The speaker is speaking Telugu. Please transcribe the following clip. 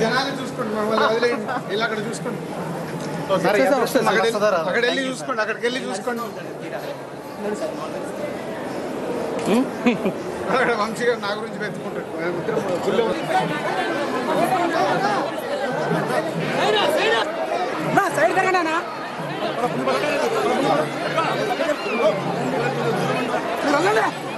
జనాన్ని చూసుకోండి మమ్మల్ని వదిలేయండి. వెళ్ళి అక్కడ చూసుకోండి. అక్కడ వెళ్ళి చూసుకోండి అక్కడికి వెళ్ళి చూసుకోండి. అక్కడ వంశీ గారు నా గురించి వెతుకుంటాడు ఆయన ఇద్దరు గుళ్ళో సైడ్ తిరగనా మీరు వెళ్ళండి